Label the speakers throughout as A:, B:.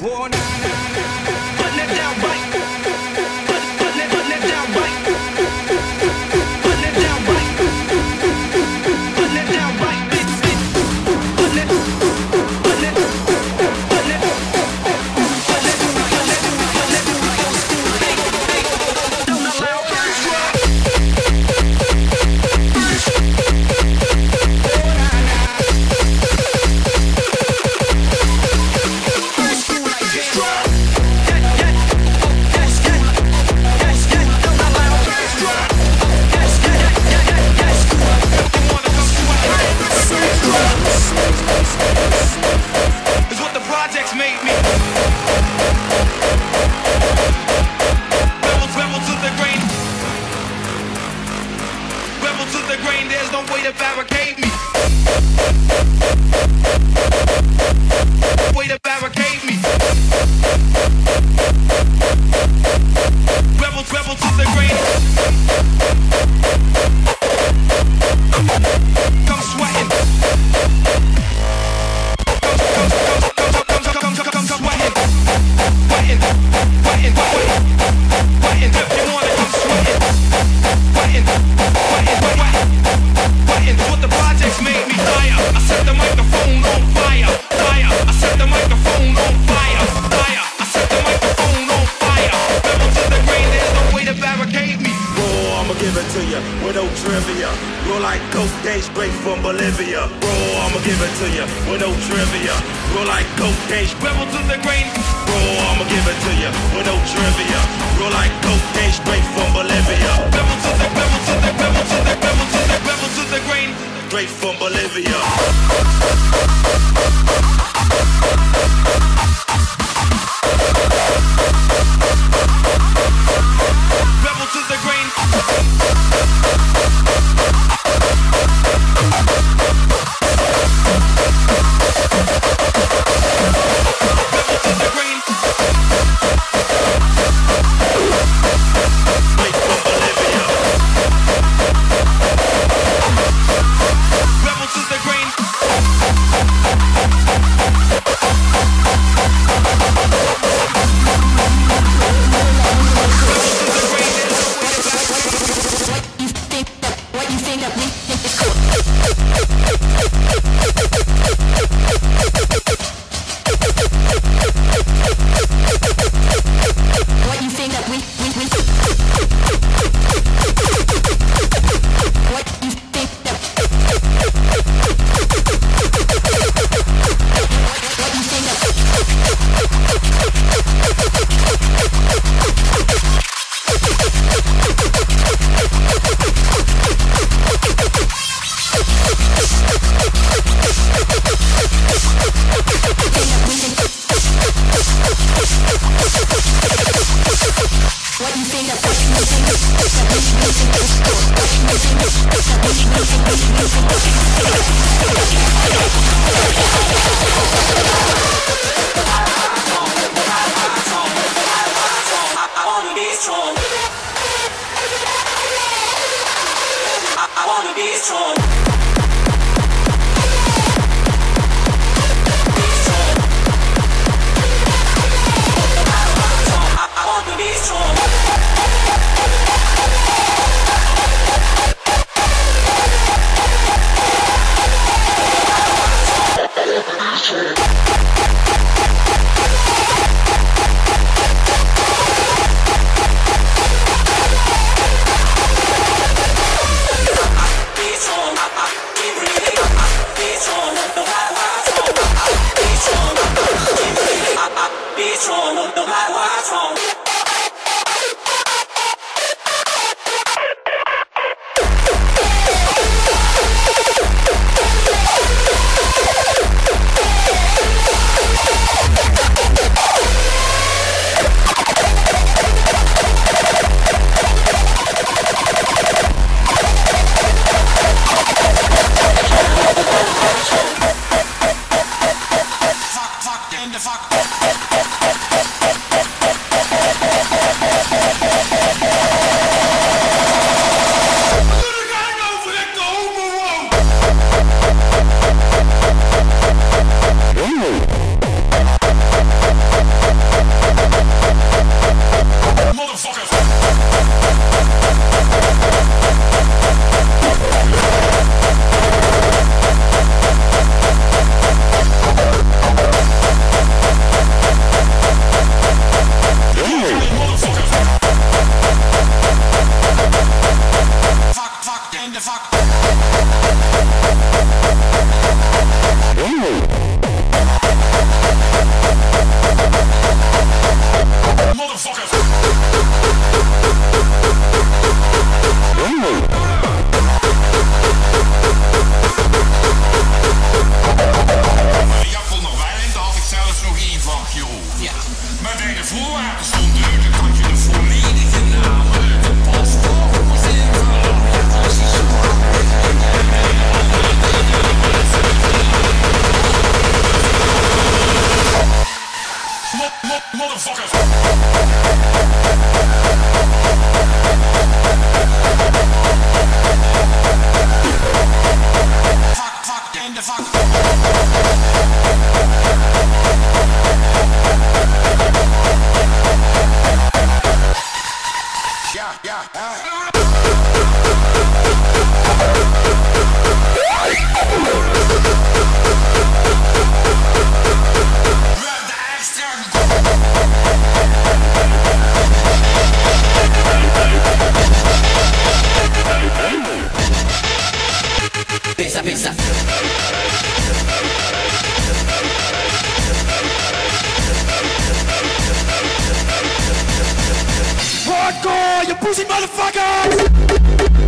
A: Oh, na, na, na, na, na. Yeah,
B: Pensa, pensa.
C: Hardcore, you pussy motherfucker!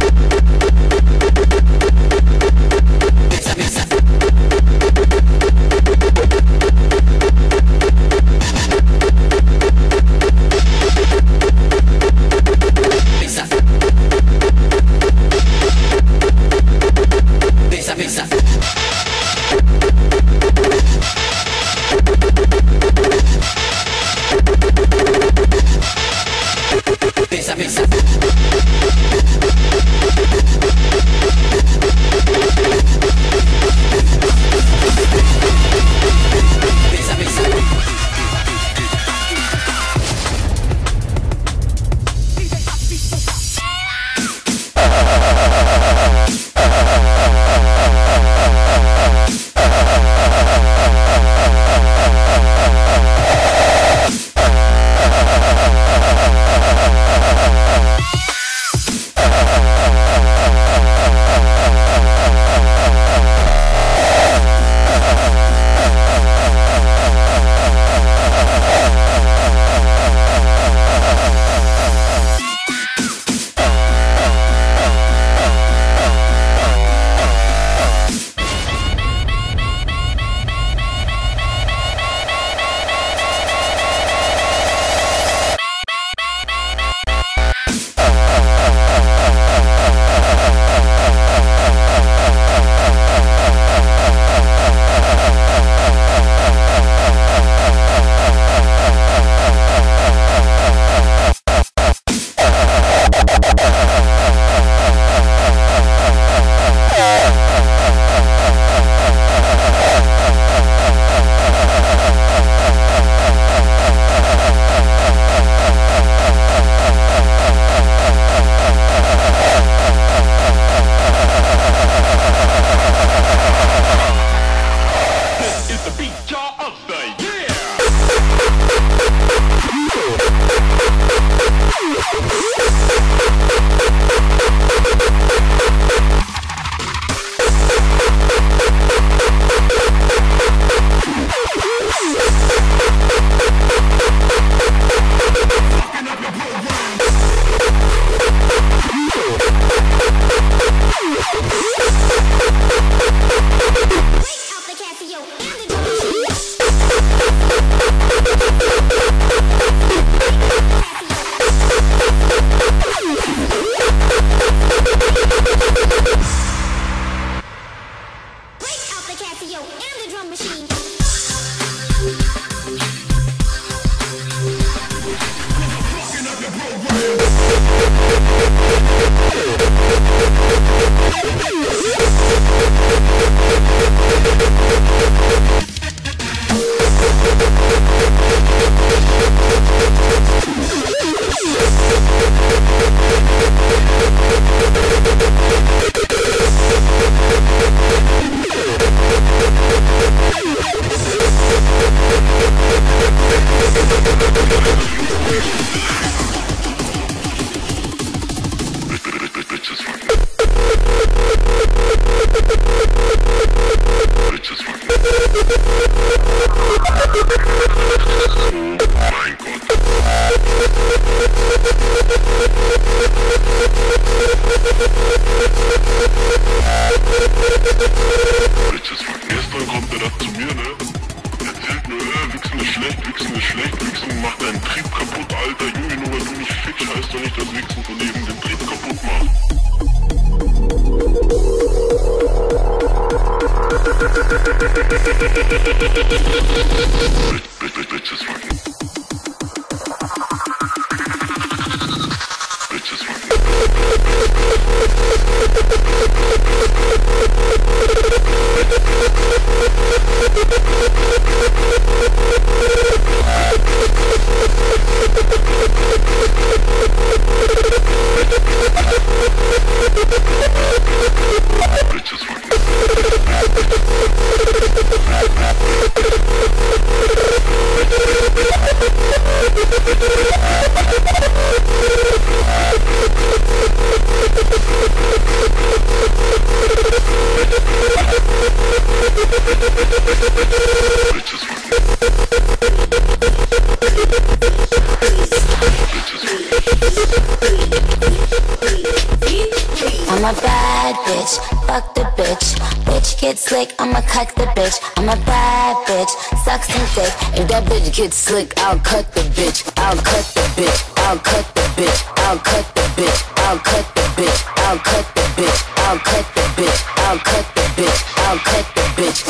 D: Bitch. I'm a bad bitch, suck some dick. If that bitch gets slick, I'll cut the bitch. I'll cut the bitch. I'll cut the bitch. I'll cut the bitch. I'll cut the bitch. I'll cut the bitch. I'll cut the bitch. I'll cut the bitch. I'll cut the bitch.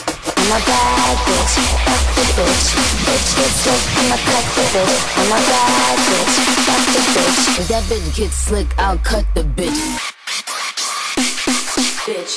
D: I'm a bad bitch, fuck the bitch. Bitch get slick, I'ma cut the bitch. I'm a bad bitch, fuck the bitch. If that bitch gets slick, I'll cut the. Bitch. Bitch.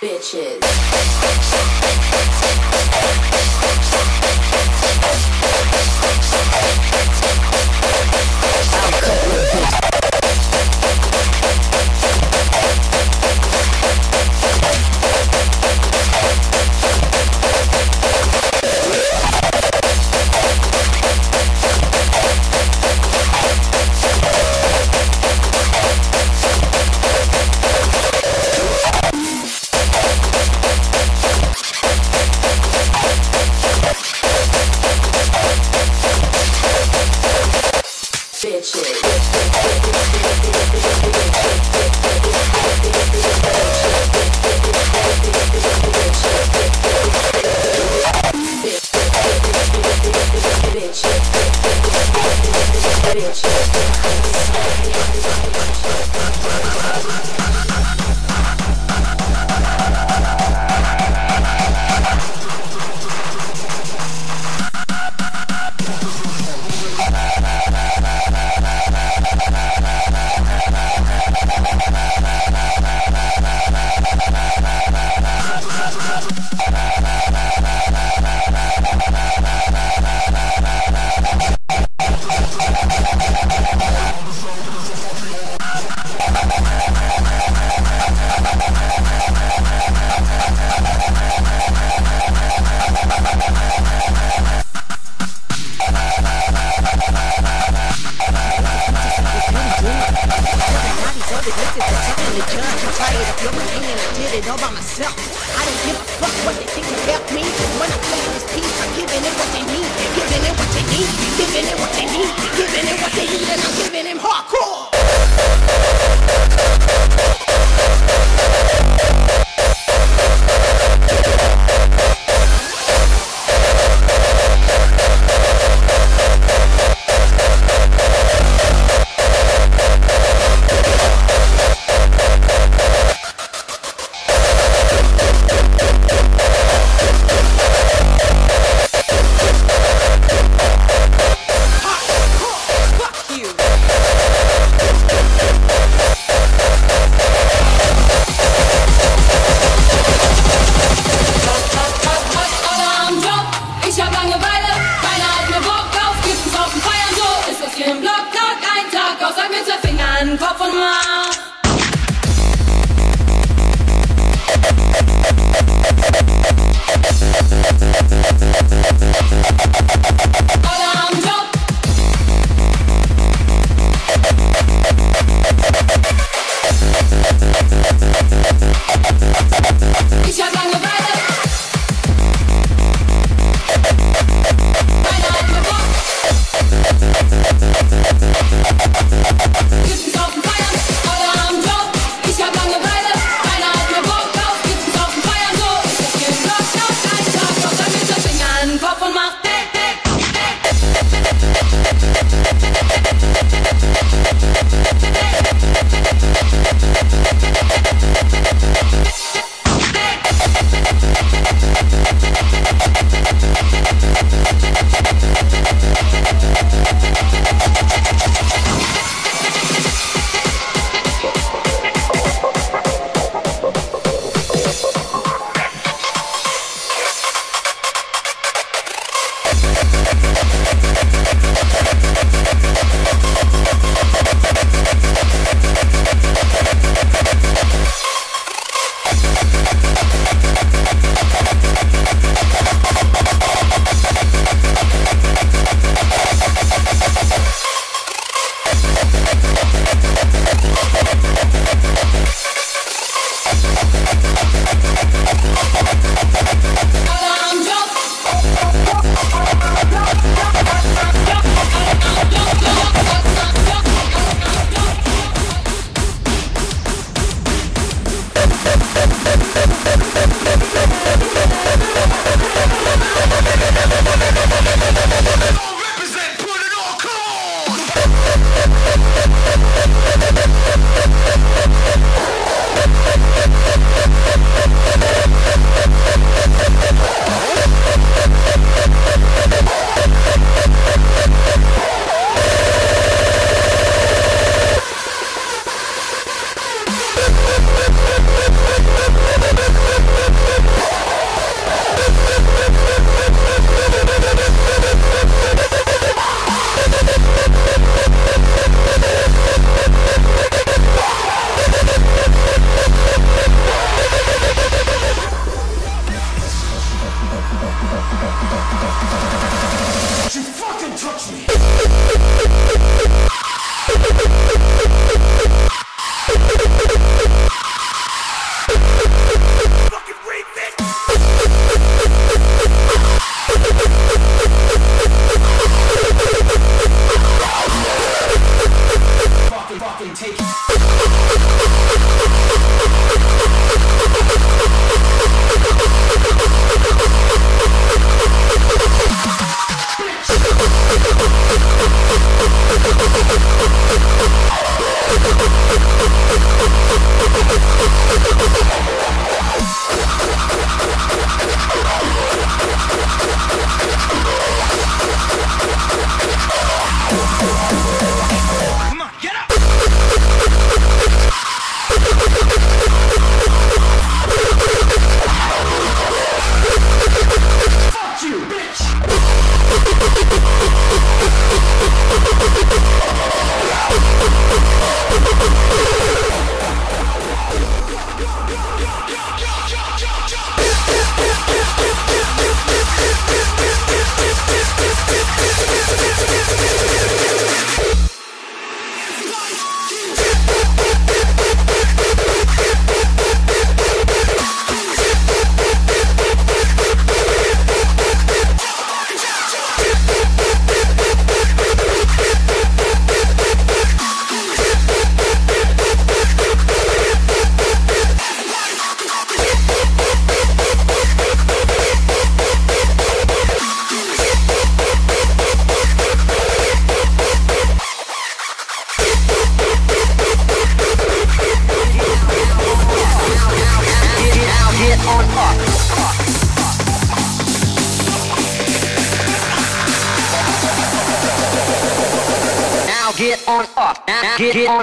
D: Bitches.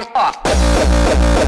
D: Get,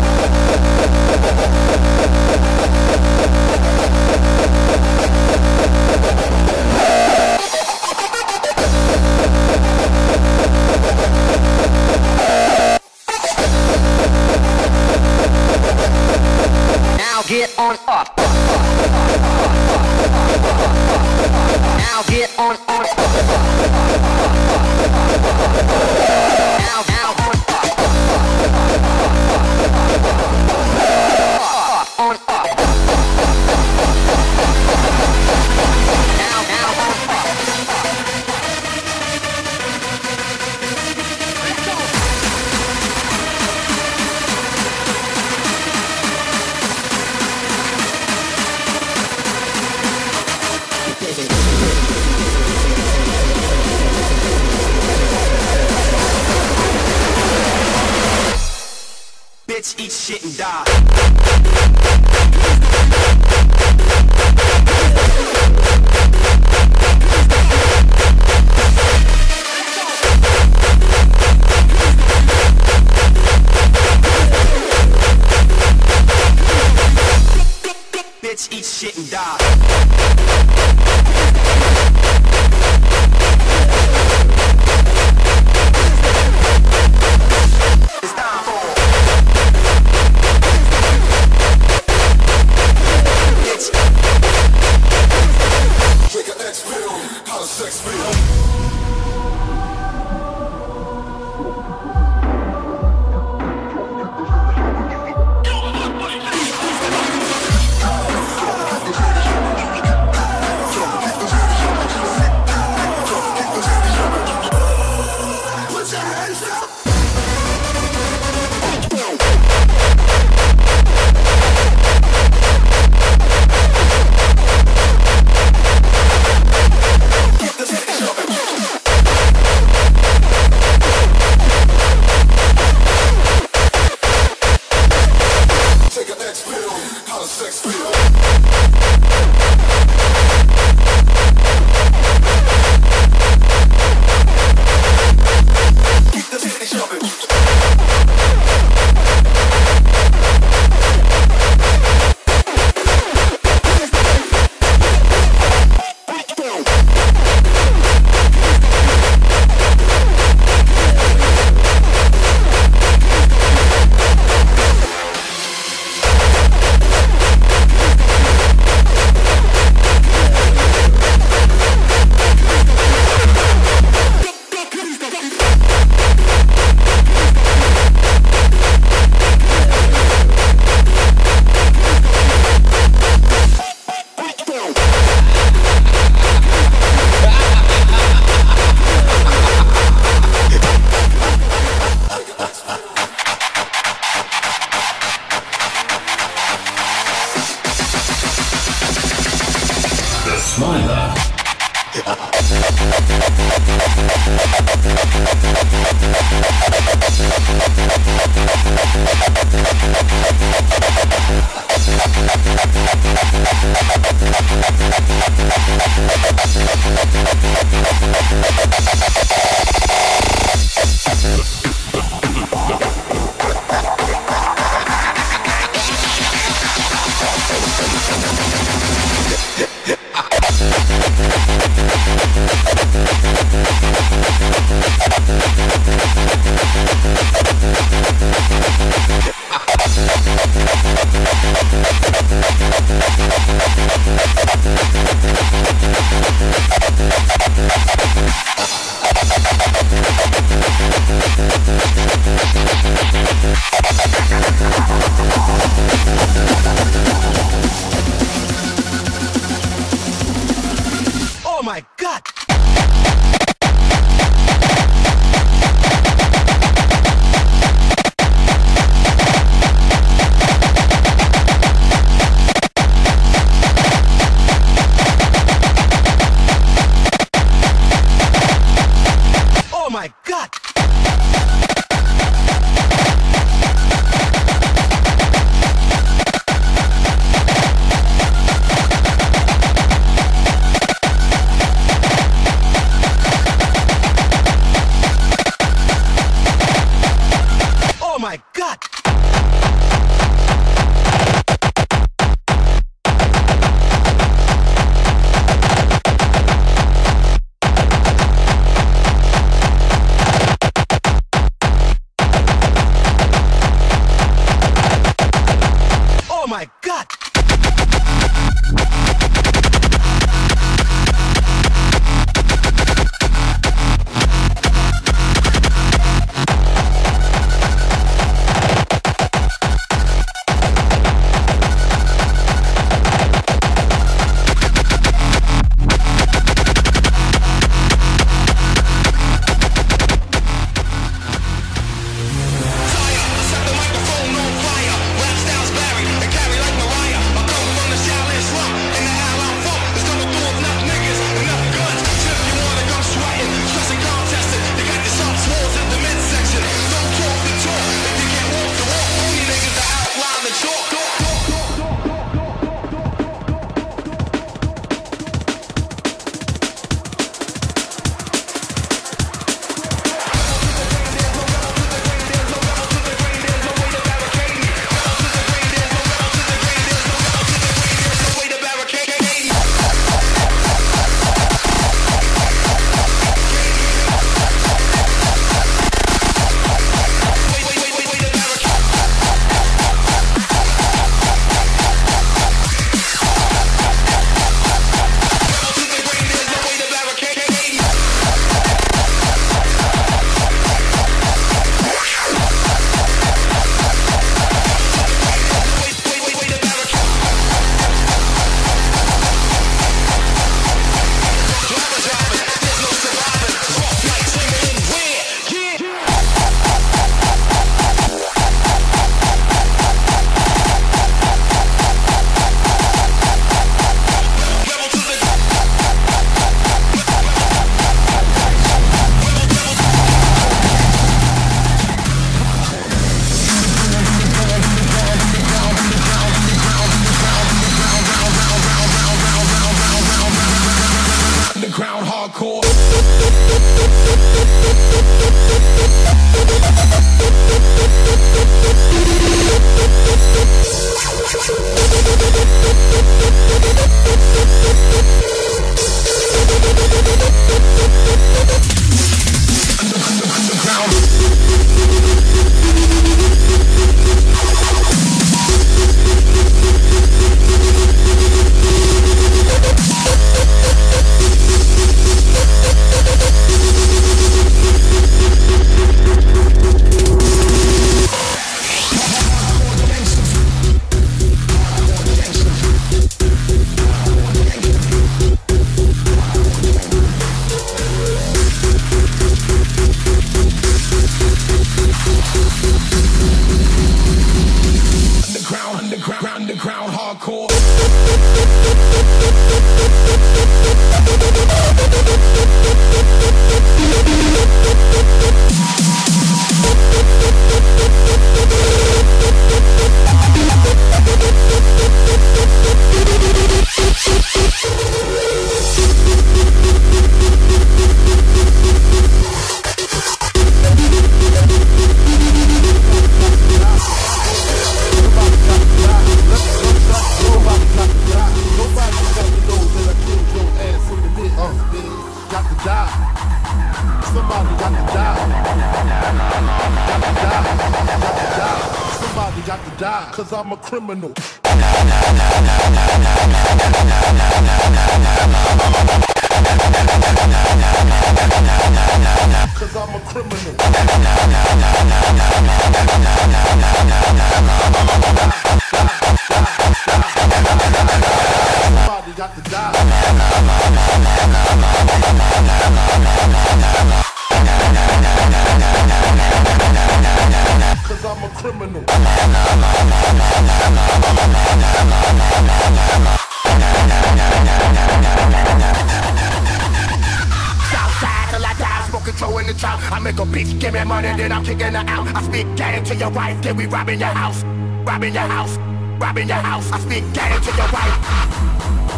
D: bitch
C: give me money, then I'm kicking her out. I speak gang to your wife, then we robbing your house, robbing your house, robbing your house. I speak gang to your wife.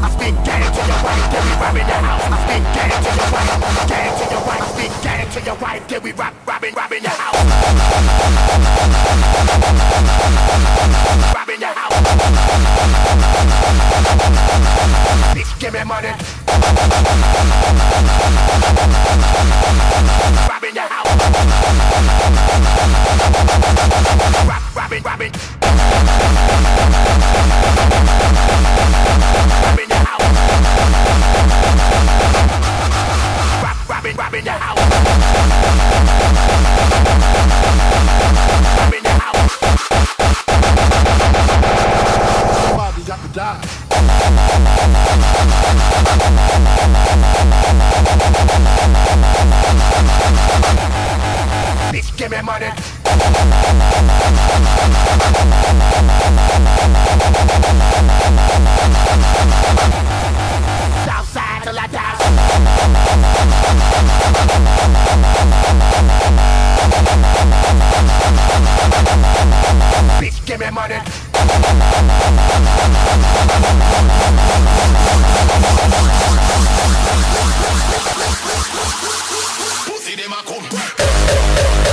C: I speak game to your wife, then we your house. I game to your wife, game to your wife. I game to your wife, then we rob, robbing, robbing your house. Robbing your house. Bitch, give me money. Robbing your house. Rob, robbing, robbing. Die. Bitch, give me money.
A: Southside. Bitch, give me money. Pussy, them a come.
E: Thank you.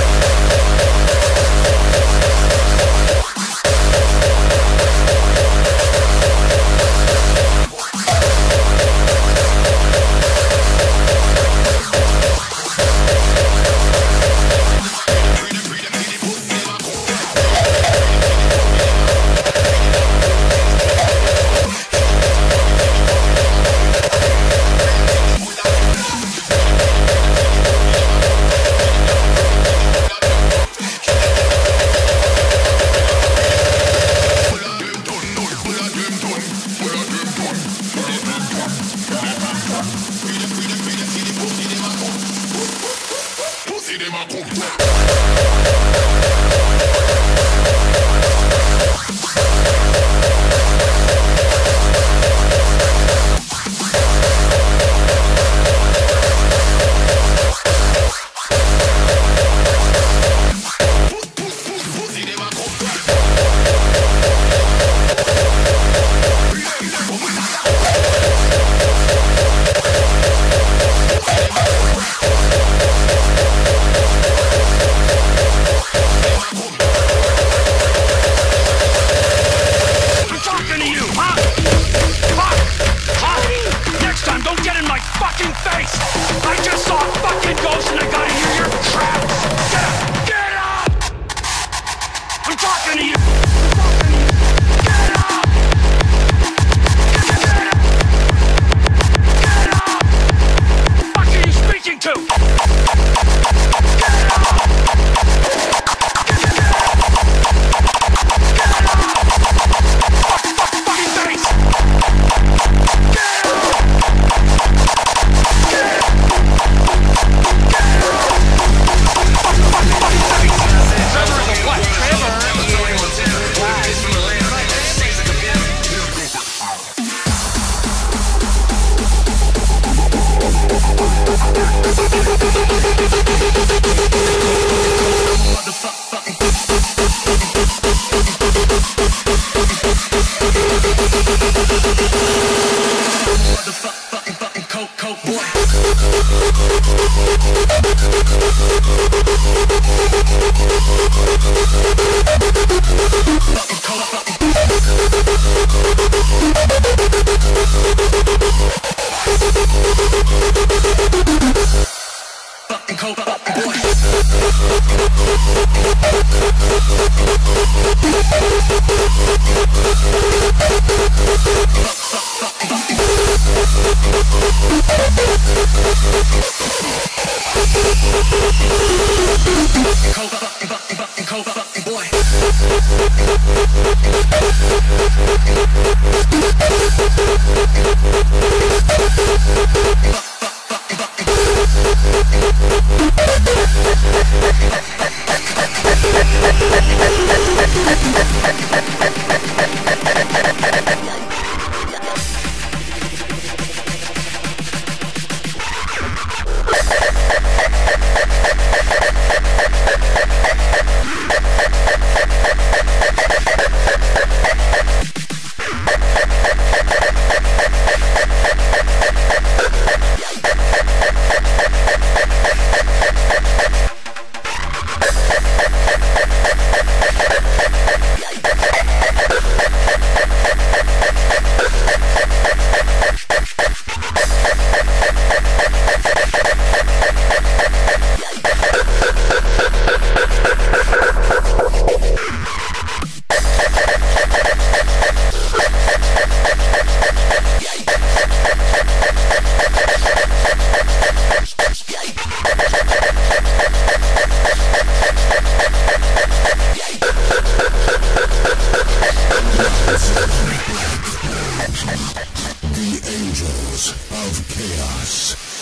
F: The
G: Angels of
H: Chaos.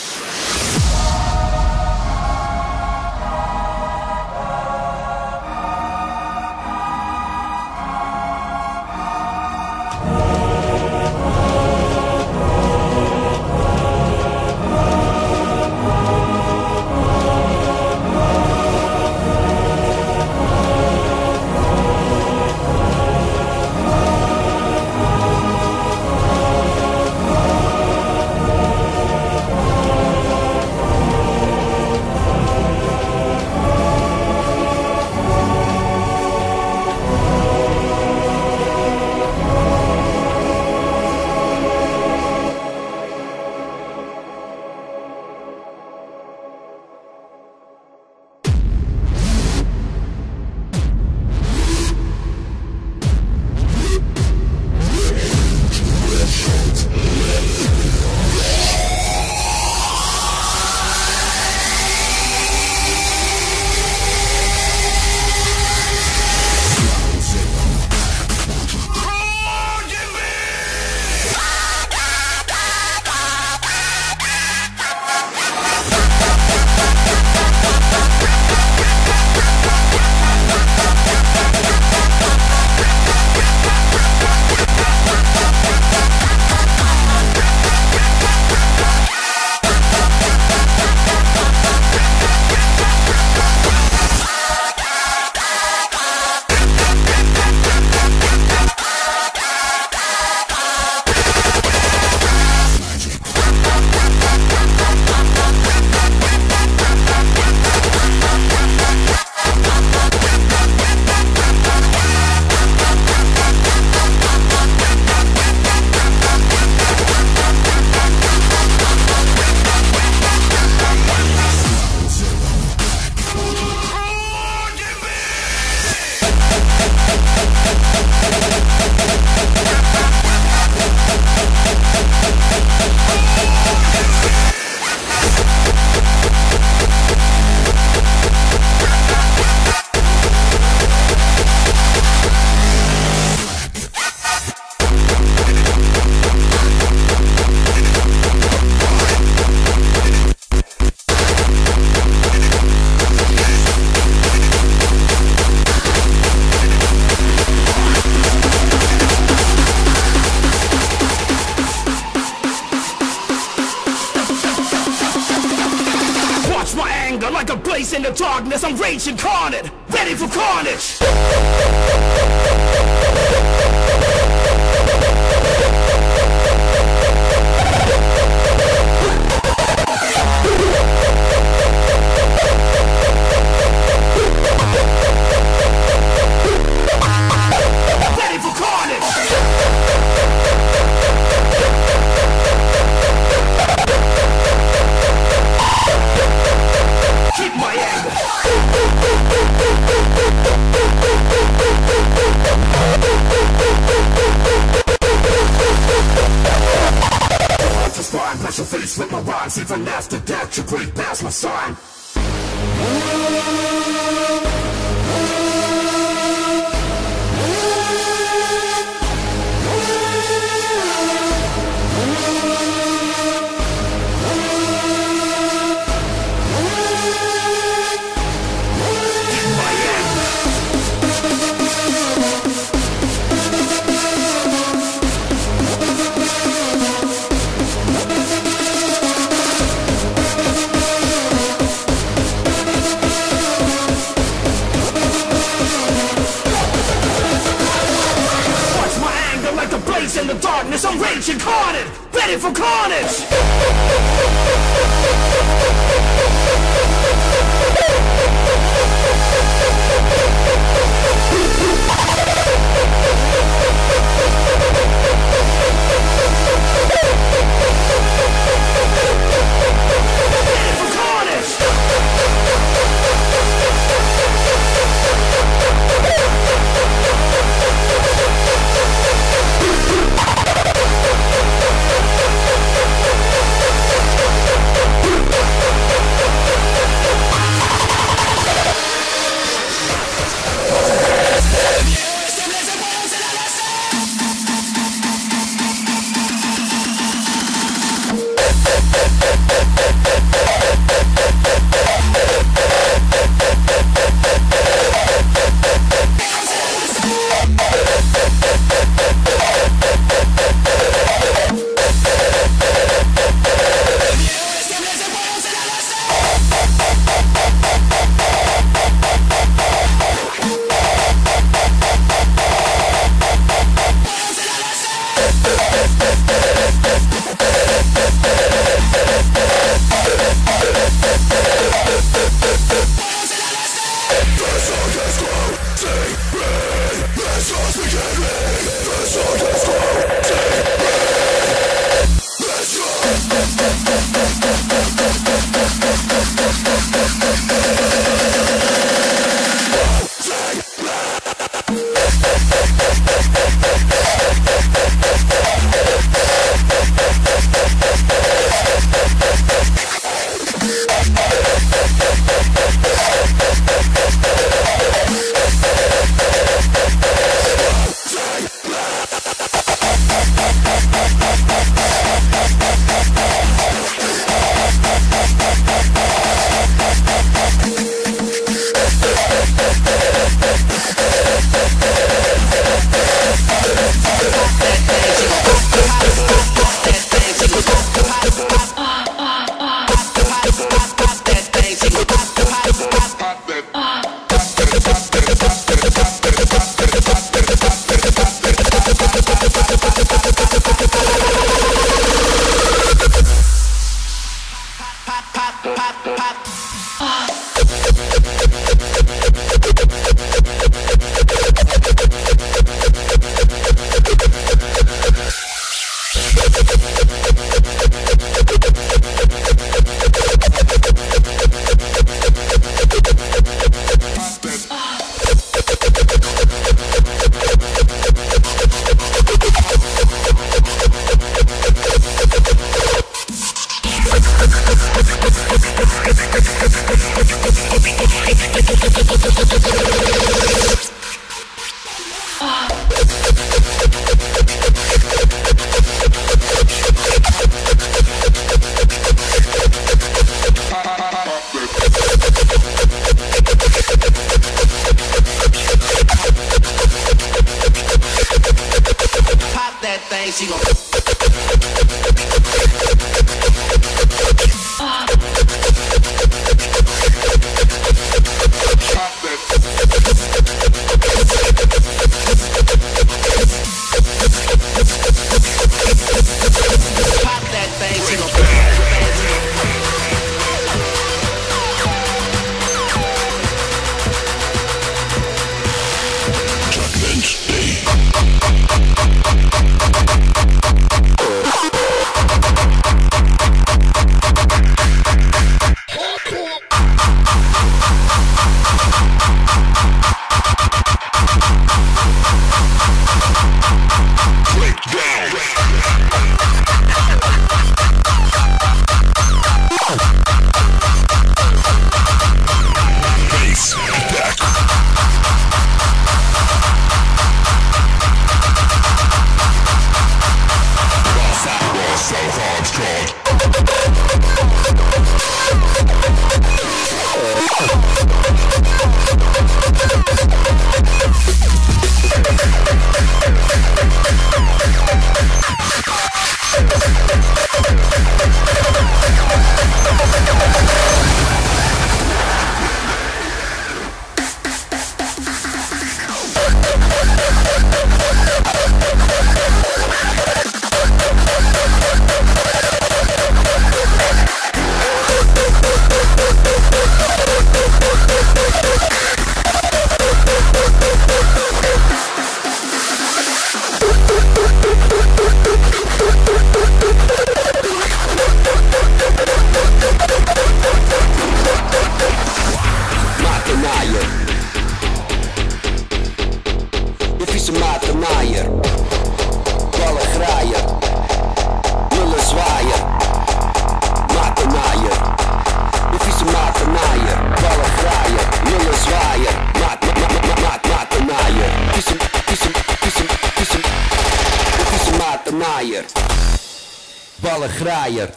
H: Ballen graaier.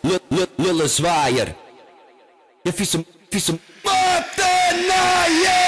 H: Lul, lul, lullen zwaaier. Je vieze, vieze matenaaier.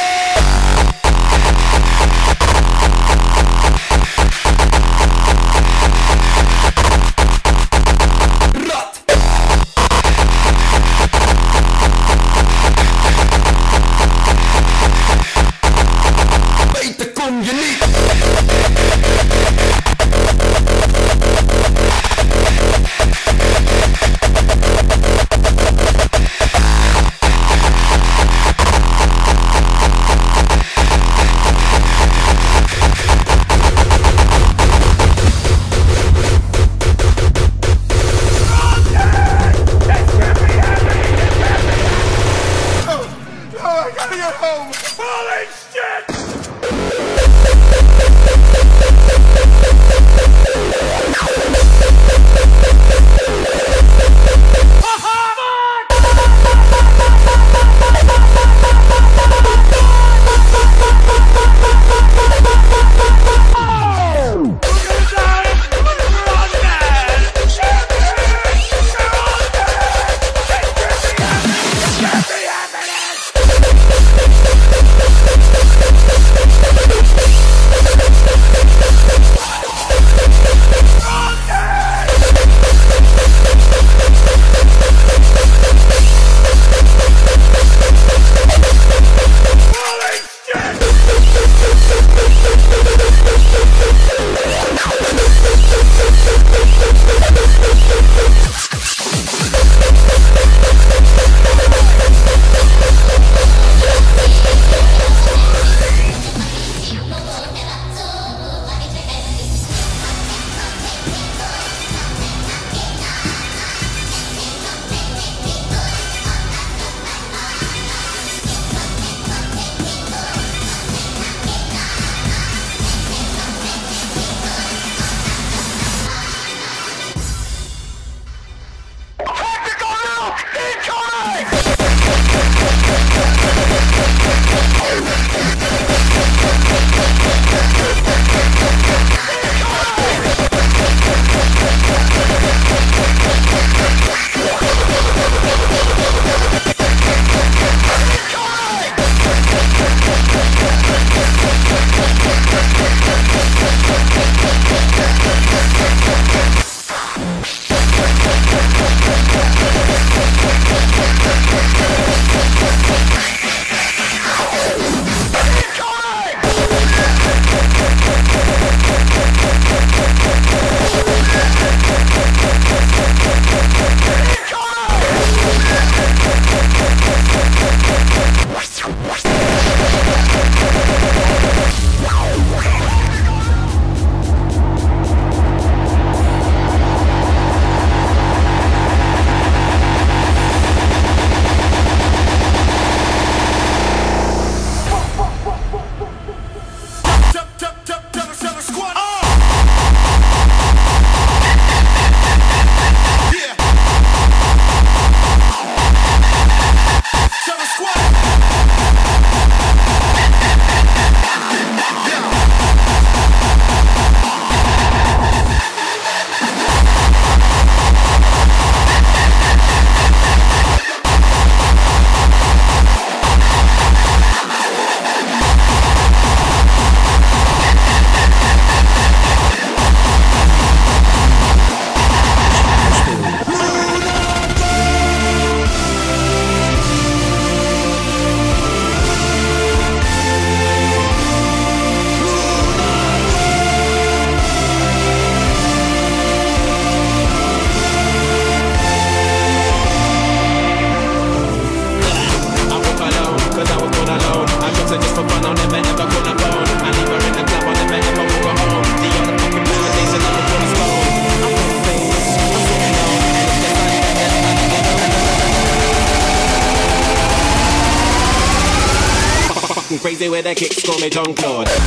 I: where the kicks call me John Claude.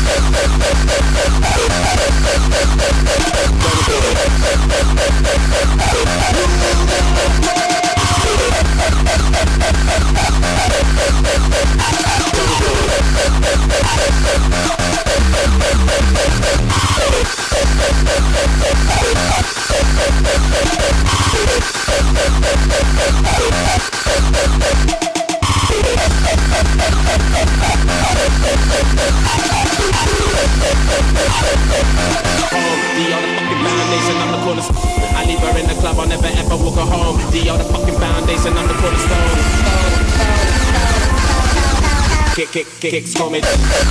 I: chicks for me.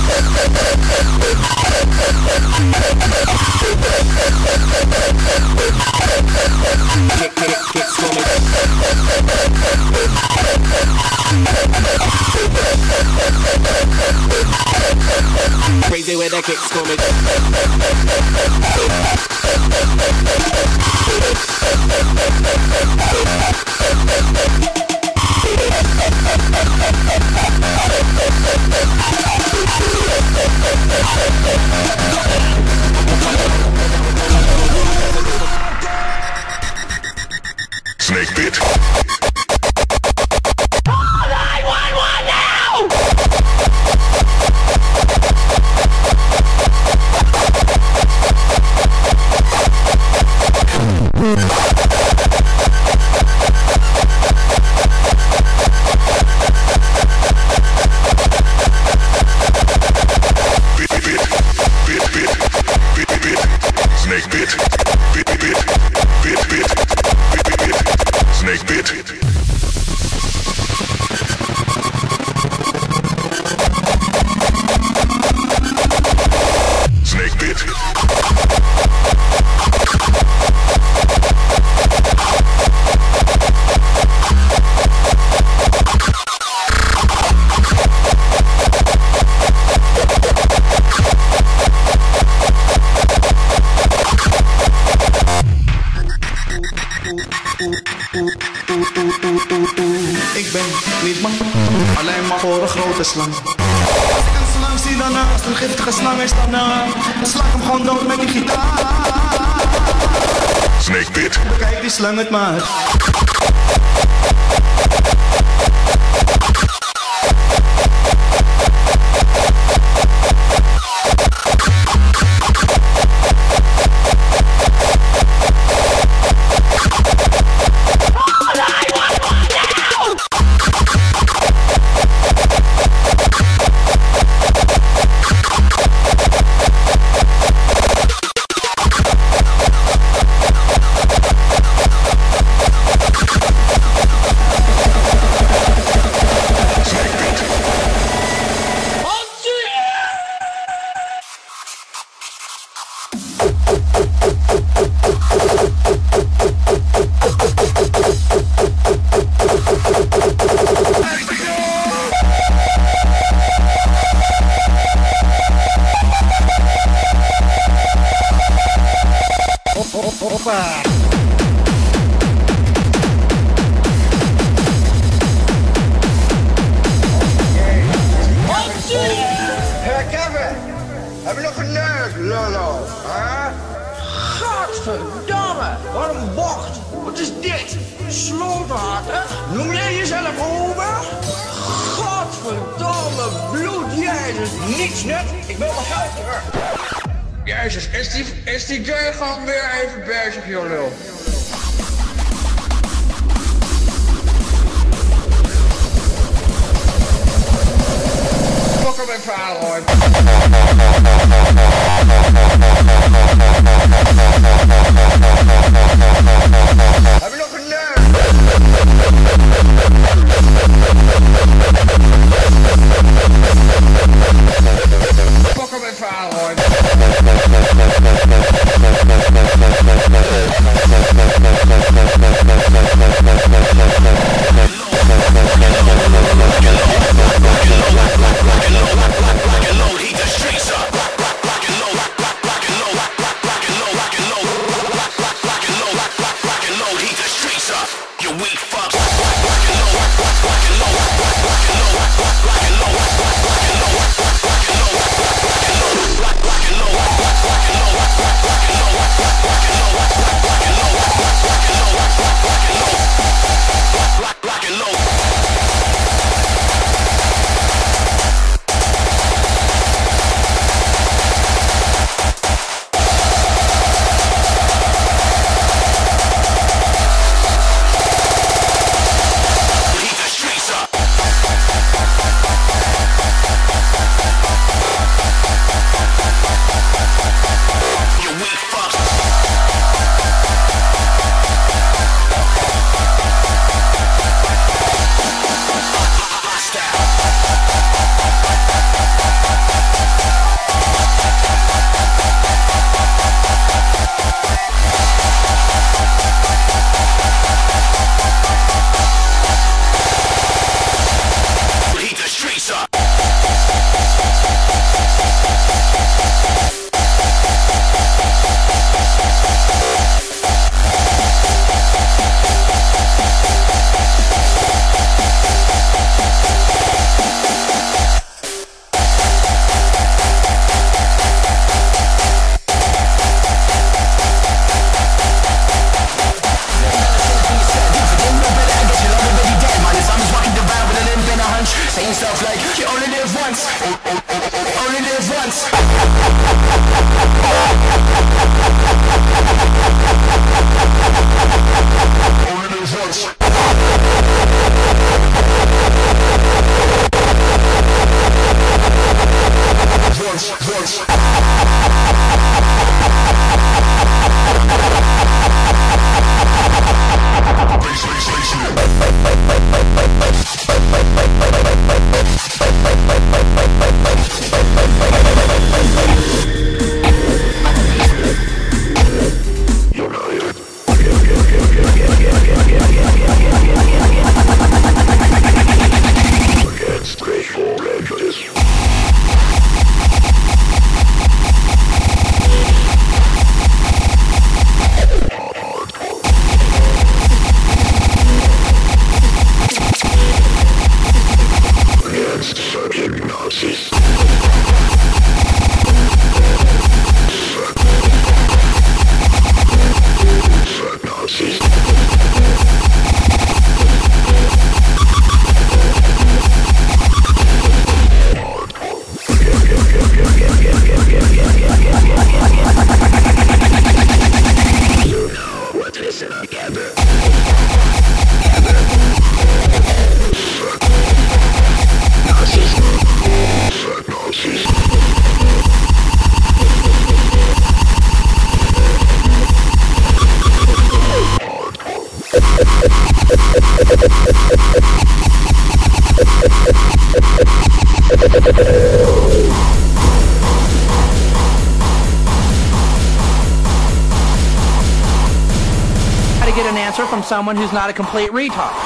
J: Someone who's not a complete retard?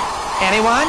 J: Anyone?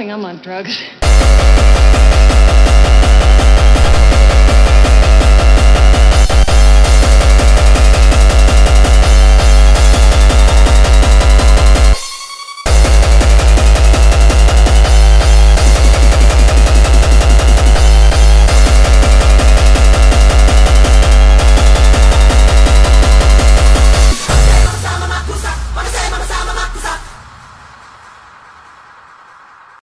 K: I'm on drugs.